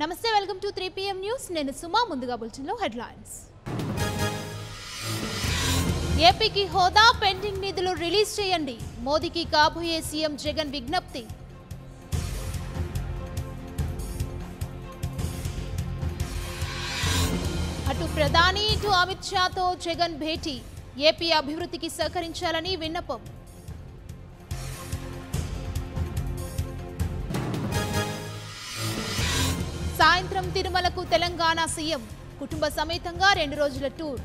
నమస్తే welcome to three PM news. నేను సుమా ముందుగా బులెటిన్లో హెడ్లైన్స్. ఏపీకి హోదా పెండింగ్ నిధులు రిలీజ్ చేయండి. మోదీకి కాబోయే సీఎం జగన్ విజ్ఞప్తి. అటు ప్రధాని ఇటు అమిత్ షాతో జగన్ భేటీ. ఏపీ అభివృద్ధికి సహకరించాలని విన్నపం. సాయంత్రం తిరుమలకు తెలంగాణ సీఎం కుటుంబ సమేతంగా రెండు రోజుల టూర్.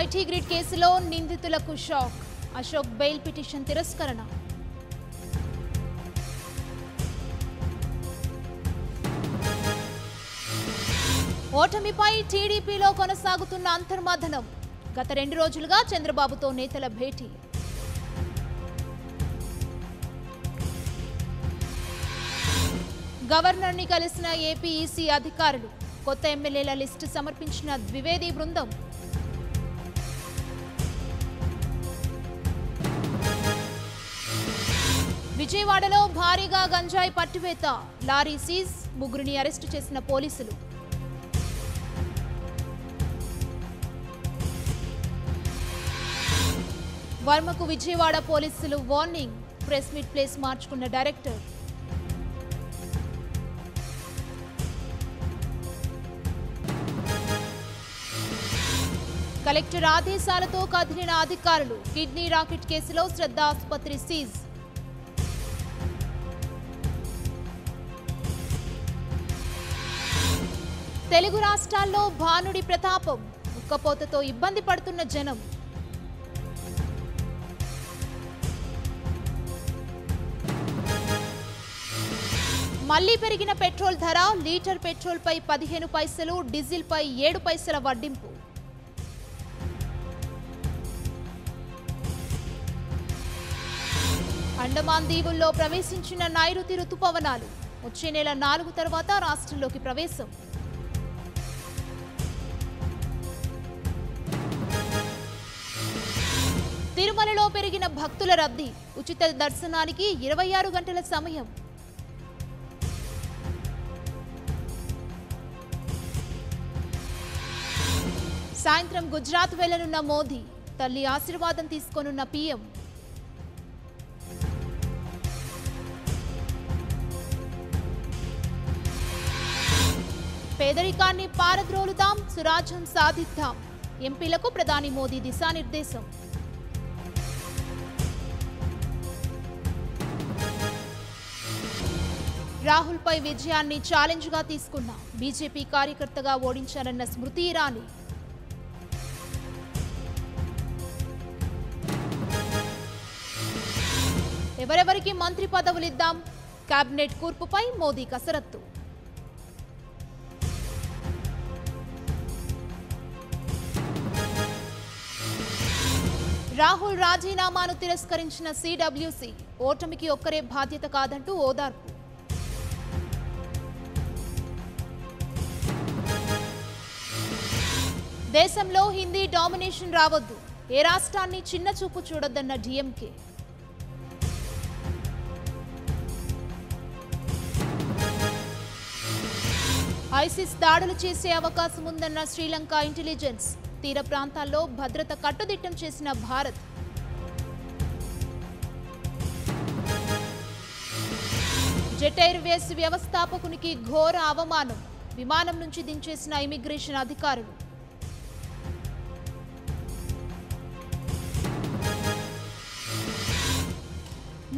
ఐటీ గ్రిడ్ కేసులో నిందితులకు షాక్ అశోక్ బెయిల్ పిటిషన్ తిరస్కరణ. ఓటమిపై టీడీపీలో కొనసాగుతున్న అంతర్మథనం గత రెండు రోజులుగా చంద్రబాబుతో నేతల భేటీ. గవర్నర్ని కలిసిన ఏపీఈసీ అధికారులు కొత్త ఎమ్మెల్యేల లిస్టు సమర్పించిన ద్వివేది బృందం. విజయవాడలో భారీగా గంజాయి పట్టివేత లారీ సీజ్ ముగ్గురిని అరెస్టు చేసిన పోలీసులు. వర్మకు విజయవాడ పోలీసులు వార్నింగ్ ప్రెస్ మీట్ ప్లేస్ మార్చుకున్న డైరెక్టర్. కలెక్టర్ ఆదేశాలతో కదిలిన అధికారులు కిడ్నీ రాకెట్ కేసులో శ్రద్ధ ఆసుపత్రి సీజ్. తెలుగు రాష్ట్రాల్లో భానుడి ప్రతాపం ఉక్కపోతతో ఇబ్బంది పడుతున్న జనం. మళ్ళీ పెరిగిన పెట్రోల్ ధర లీటర్ పెట్రోల్పై పదిహేను పైసలు డీజిల్పై ఏడు పైసల వడ్డింపు. అండమాన్ దీవుల్లో ప్రవేశించిన నైరుతి రుతుపవనాలు వచ్చే నెల నాలుగు తర్వాత రాష్ట్రంలోకి ప్రవేశం. తిరుమలలో పెరిగిన భక్తుల రద్దీ ఉచిత దర్శనానికి ఇరవై ఆరు గంటల సమయం. సాయంత్రం గుజరాత్ వెళ్ళనున్న మోదీ తల్లి ఆశీర్వాదం తీసుకోనున్న పీఎం పేదరికాన్ని పారద్రోలుతాం సురాజ్యం సాధిద్దాం. ఎంపీలకు ప్రధాని మోదీ దిశానిర్దేశం. రాహుల్పై విజయాన్ని ఛాలెంజ్గా తీసుకున్న బీజేపీ కార్యకర్తగా ఓడించారన్న స్మృతి ఇరానీ. ఎవరెవరికి మంత్రి పదవులిద్దాం? కేబినెట్ కూర్పుపై మోదీ కసరత్తు. రాహుల్ రాజీనామాను తిరస్కరించిన సిడబ్ల్యూసీ ఓటమికి ఒక్కరే బాధ్యత కాదంటూ ఓదార్పు. దేశంలో హిందీ డామినేషన్ రావద్దు. ఏ రాష్ట్రాన్ని చిన్న చూపు చూడొద్దన్న డిఎంకే. ఐసిస్ దాడులు చేసే అవకాశం ఉందన్న శ్రీలంక ఇంటెలిజెన్స్. తీర ప్రాంతాల్లో భద్రత కట్టుదిట్టం చేసిన భారత్. జెట్ ఎయిర్వేస్ వ్యవస్థాపకునికి ఘోర అవమానం. విమానం నుంచి దించేసిన ఇమిగ్రేషన్ అధికారులు.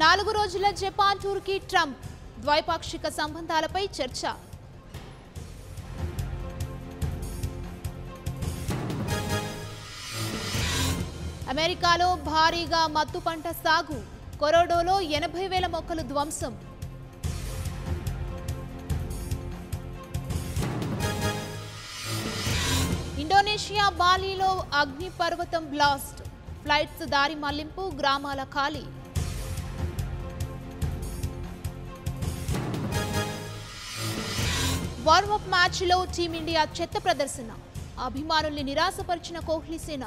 నాలుగు రోజుల జపాన్ టూర్కి ట్రంప్. ద్వైపాక్షిక సంబంధాలపై చర్చ. అమెరికాలో భారీగా మత్తు పంట సాగు. కొరోడోలో ఎనభై వేల మొక్కలు ధ్వంసం. ఇండోనేషియా బాలీలో అగ్నిపర్వతం బ్లాస్ట్. ఫ్లైట్స్ దారి మళ్ళింపు గ్రామాల ఖాళీ. వార్మప్ మ్యాచ్లో టీమిండియా చెత్త ప్రదర్శన. అభిమానుల్ని నిరాశపరిచిన కోహ్లీ సేన.